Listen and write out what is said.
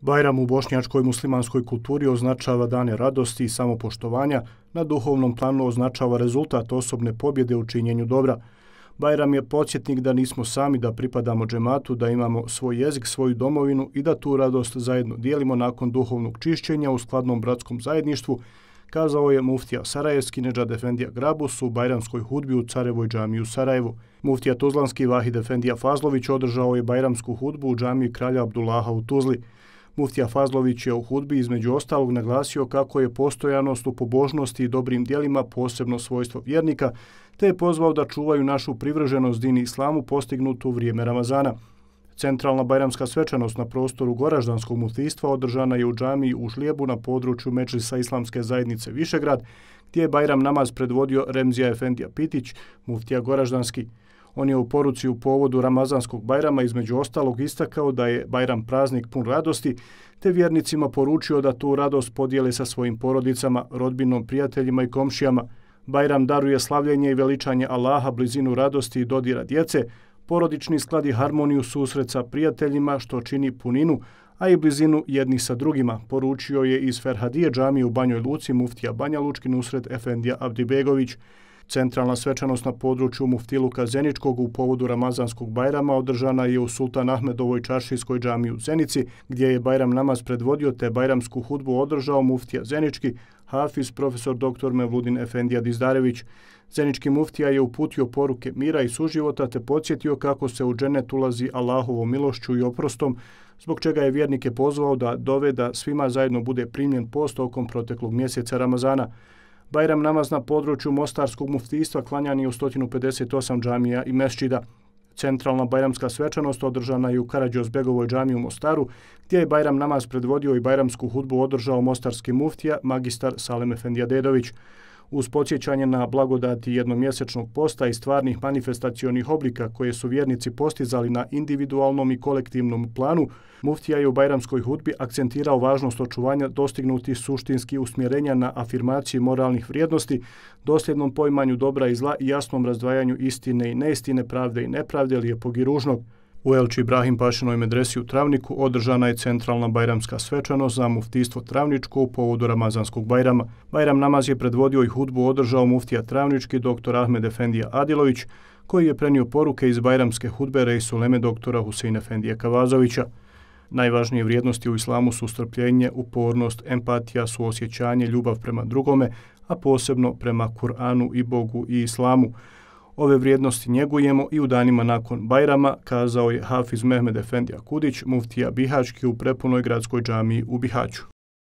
Bajram u bošnjačkoj muslimanskoj kulturi označava dane radosti i samopoštovanja, na duhovnom planu označava rezultat osobne pobjede u činjenju dobra. Bajram je podsjetnik da nismo sami da pripadamo džematu, da imamo svoj jezik, svoju domovinu i da tu radost zajedno dijelimo nakon duhovnog čišćenja u skladnom bratskom zajedništvu, kazao je muftija Sarajevski Neđad Efendija Grabus u Bajramskoj hudbi u Carevoj džami u Sarajevu. Muftija Tuzlanski Vahid Efendija Fazlović održao je Bajramsku hudbu u džami Kralja Abdullaha u Tuzli. Muftija Fazlović je u hudbi između ostalog naglasio kako je postojanost u pobožnosti i dobrim dijelima posebno svojstvo vjernika, te je pozvao da čuvaju našu privrženost dini islamu postignutu u vrijeme Ramazana. Centralna bajramska svečanost na prostoru Goraždanskog muftistva održana je u džamiji u Žlijebu na području Međlisa Islamske zajednice Višegrad, gdje je Bajram namaz predvodio Remzija Efendija Pitić, muftija Goraždanski. On je u poruci u povodu Ramazanskog Bajrama između ostalog istakao da je Bajram praznik pun radosti, te vjernicima poručio da tu radost podijele sa svojim porodicama, rodbinom, prijateljima i komšijama. Bajram daruje slavljenje i veličanje Allaha, blizinu radosti i dodira djece, porodični skladi harmoniju susret sa prijateljima što čini puninu, a i blizinu jednih sa drugima, poručio je iz Ferhadije džami u Banjoj Luci muftija Banja Lučki Nusret Efendija Abdibegović. Centralna svečanost na području Muftiluka Zeničkog u povodu Ramazanskog Bajrama održana je u Sultan Ahmedovoj čaršijskoj džami u Zenici, gdje je Bajram namaz predvodio te Bajramsku hudbu održao muftija Zenički, Hafiz profesor dr. Mevludin Efendija Dizdarević. Zenički muftija je uputio poruke mira i suživota te podsjetio kako se u dženet ulazi Allahovom milošću i oprostom, zbog čega je vjernike pozvao da dove da svima zajedno bude primljen post okom proteklog mjeseca Ramazana. Bajram namaz na području Mostarskog muftistva je u 158 džamija i mesčida. Centralna bajramska svečanost održana je u Karadžozbegovoj džami u Mostaru, gdje je Bajram namaz predvodio i bajramsku hudbu održao mostarski muftija, magistar Salem Efendija Dedović uz podsjećanje na blagodati jednomjesečnog posta i stvarnih manifestacionih oblika koje su vjernici postizali na individualnom i kolektivnom planu, Muftija je u Bajramskoj hudbi akcentirao važnost očuvanja dostignuti suštinski usmjerenja na afirmaciji moralnih vrijednosti, dosljednom pojmanju dobra i zla i jasnom razdvajanju istine i neistine, pravde i nepravde, lijepog i ružnog. U Elči Ibrahim Pašinoj medresi u Travniku održana je centralna bajramska svečanost za muftistvo Travničko u povodu Ramazanskog bajrama. Bajram namaz je predvodio i hudbu održao muftija Travnički dr. Ahmed Efendija Adilović, koji je prenio poruke iz bajramske hudbe rejsu Leme doktora Huseina Efendija Kavazovića. Najvažnije vrijednosti u islamu su strpljenje, upornost, empatija, suosjećanje, ljubav prema drugome, a posebno prema Kur'anu i Bogu i islamu. Ove vrijednosti njegujemo i u danima nakon Bajrama, kazao je Hafiz Mehmed Efendija Kudić, muftija Bihački u prepunoj gradskoj džamiji u Bihaću.